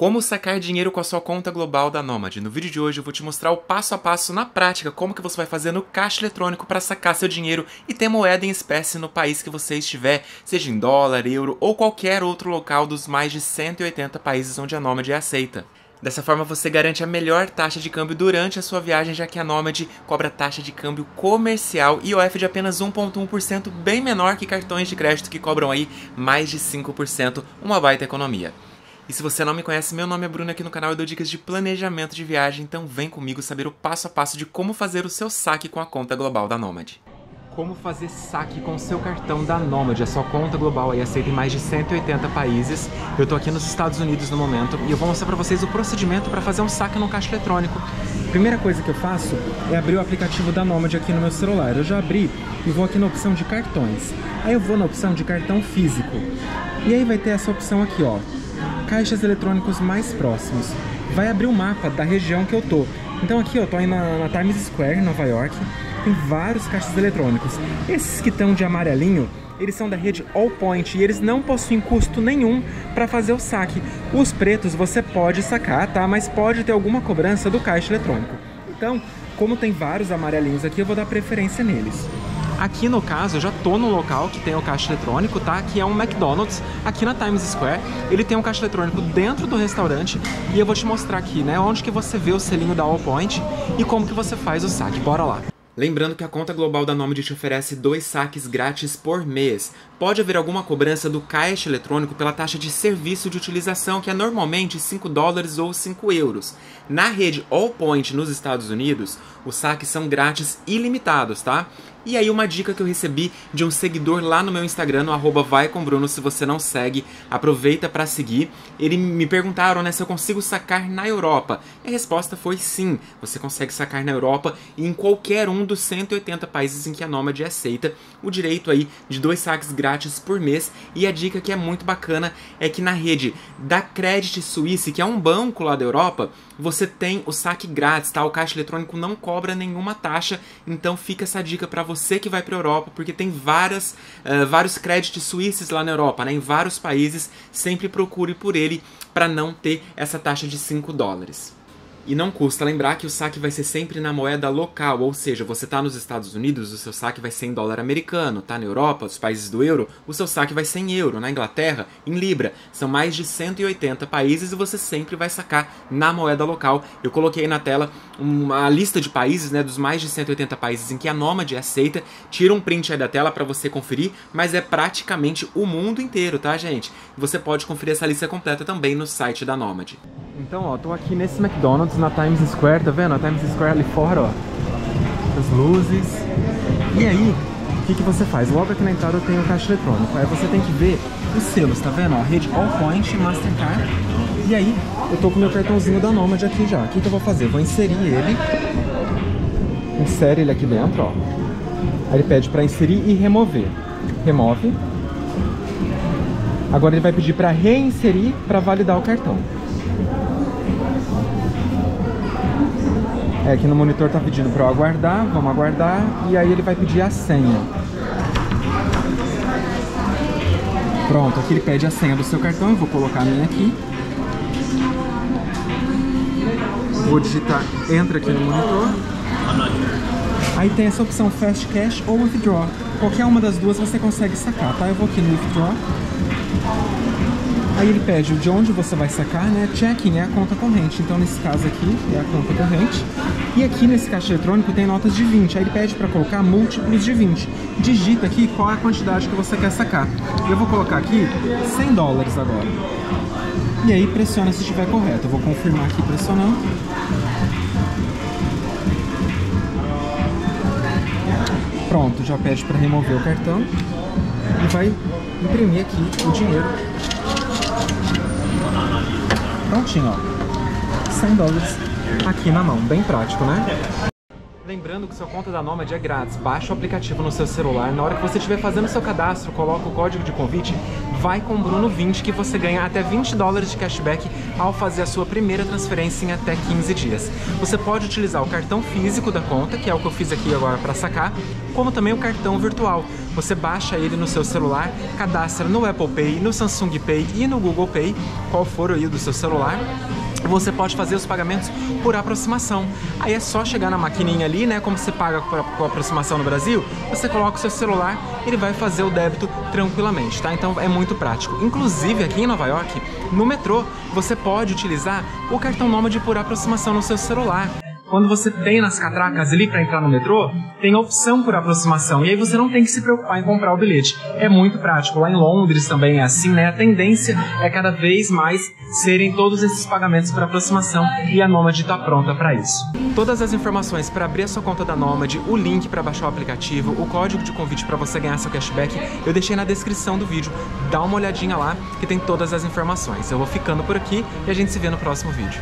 Como sacar dinheiro com a sua conta global da Nomad. No vídeo de hoje eu vou te mostrar o passo a passo na prática como que você vai fazer no caixa eletrônico para sacar seu dinheiro e ter moeda em espécie no país que você estiver, seja em dólar, euro ou qualquer outro local dos mais de 180 países onde a Nomad é aceita. Dessa forma você garante a melhor taxa de câmbio durante a sua viagem, já que a Nomad cobra taxa de câmbio comercial e OF de apenas 1.1%, bem menor que cartões de crédito que cobram aí mais de 5%, uma baita economia. E se você não me conhece, meu nome é Bruno aqui no canal eu dou dicas de planejamento de viagem, então vem comigo saber o passo a passo de como fazer o seu saque com a conta global da Nomad. Como fazer saque com o seu cartão da Nomad, a sua conta global aí aceita em mais de 180 países. Eu tô aqui nos Estados Unidos no momento e eu vou mostrar para vocês o procedimento para fazer um saque no caixa eletrônico. Primeira coisa que eu faço é abrir o aplicativo da Nomad aqui no meu celular. Eu já abri e vou aqui na opção de cartões. Aí eu vou na opção de cartão físico. E aí vai ter essa opção aqui, ó, caixas eletrônicos mais próximos. Vai abrir o um mapa da região que eu tô. Então aqui eu tô aí na, na Times Square, Nova York. Tem vários caixas eletrônicos. Esses que estão de amarelinho, eles são da rede Allpoint e eles não possuem custo nenhum para fazer o saque. Os pretos você pode sacar, tá? Mas pode ter alguma cobrança do caixa eletrônico. Então, como tem vários amarelinhos aqui, eu vou dar preferência neles. Aqui no caso, eu já tô no local que tem o caixa eletrônico, tá? Que é um McDonald's, aqui na Times Square. Ele tem um caixa eletrônico dentro do restaurante e eu vou te mostrar aqui, né? Onde que você vê o selinho da Allpoint e como que você faz o saque. Bora lá! Lembrando que a conta global da Nomad te oferece dois saques grátis por mês. Pode haver alguma cobrança do caixa eletrônico pela taxa de serviço de utilização, que é normalmente 5 dólares ou 5 euros. Na rede Allpoint nos Estados Unidos, os saques são grátis ilimitados, tá? E aí uma dica que eu recebi de um seguidor lá no meu Instagram, no arroba vai com Bruno, se você não segue, aproveita para seguir. Ele me perguntaram, né, se eu consigo sacar na Europa. E a resposta foi sim, você consegue sacar na Europa e em qualquer um dos 180 países em que a Nomad é aceita o direito aí de dois saques grátis por mês. E a dica que é muito bacana é que na rede da Credit Suisse, que é um banco lá da Europa, você tem o saque grátis, tá? O caixa eletrônico não cobra nenhuma taxa, então fica essa dica para você que vai para Europa, porque tem várias, uh, vários créditos suíços lá na Europa, né? Em vários países, sempre procure por ele para não ter essa taxa de 5 dólares. E não custa lembrar que o saque vai ser sempre na moeda local, ou seja, você está nos Estados Unidos, o seu saque vai ser em dólar americano, tá na Europa, os países do euro, o seu saque vai ser em euro, na Inglaterra, em libra. São mais de 180 países e você sempre vai sacar na moeda local. Eu coloquei na tela uma lista de países, né, dos mais de 180 países em que a Nomad é aceita. Tira um print aí da tela para você conferir, mas é praticamente o mundo inteiro, tá, gente? Você pode conferir essa lista completa também no site da Nomad. Então, ó, tô aqui nesse McDonald's na Times Square, tá vendo? A Times Square ali fora, ó. As luzes. E aí, o que, que você faz? Logo aqui na entrada tem o caixa eletrônico. Aí você tem que ver os selos, tá vendo? A rede Allpoint, Mastercard. E aí, eu tô com meu cartãozinho da Nomad aqui já. O que, que eu vou fazer? Vou inserir ele. Insere ele aqui dentro, ó. Aí ele pede pra inserir e remover. Remove. Agora ele vai pedir para reinserir para validar o cartão. É, aqui no monitor tá pedindo para eu aguardar, vamos aguardar, e aí ele vai pedir a senha. Pronto, aqui ele pede a senha do seu cartão, eu vou colocar a minha aqui. Vou digitar, entra aqui no monitor. Aí tem essa opção Fast Cash ou Withdraw. Qualquer uma das duas você consegue sacar, tá? Eu vou aqui no Withdraw. Aí ele pede de onde você vai sacar, né? Checking é a conta corrente. Então, nesse caso aqui, é a conta corrente. E aqui nesse caixa eletrônico tem notas de 20. Aí ele pede para colocar múltiplos de 20. Digita aqui qual é a quantidade que você quer sacar. Eu vou colocar aqui 100 dólares agora. E aí pressiona se estiver correto. Eu vou confirmar aqui pressionando. Pronto, já pede para remover o cartão e vai imprimir aqui o dinheiro Prontinho, ó. 100 dólares aqui na mão. Bem prático, né? Lembrando que sua conta da Nomad é grátis. Baixa o aplicativo no seu celular. Na hora que você estiver fazendo seu cadastro, coloca o código de convite vai com Bruno 20 que você ganha até 20 dólares de cashback ao fazer a sua primeira transferência em até 15 dias. Você pode utilizar o cartão físico da conta, que é o que eu fiz aqui agora para sacar, como também o cartão virtual. Você baixa ele no seu celular, cadastra no Apple Pay, no Samsung Pay e no Google Pay, qual for o do seu celular, você pode fazer os pagamentos por aproximação. Aí é só chegar na maquininha ali, né? Como você paga com aproximação no Brasil, você coloca o seu celular, ele vai fazer o débito tranquilamente, tá? Então é muito prático. Inclusive aqui em Nova York, no metrô, você pode utilizar o cartão Nômade por aproximação no seu celular. Quando você tem nas catracas ali para entrar no metrô, tem a opção por aproximação. E aí você não tem que se preocupar em comprar o bilhete. É muito prático. Lá em Londres também é assim, né? A tendência é cada vez mais serem todos esses pagamentos por aproximação e a Nomad está pronta para isso. Todas as informações para abrir a sua conta da Nomad, o link para baixar o aplicativo, o código de convite para você ganhar seu cashback, eu deixei na descrição do vídeo. Dá uma olhadinha lá que tem todas as informações. Eu vou ficando por aqui e a gente se vê no próximo vídeo.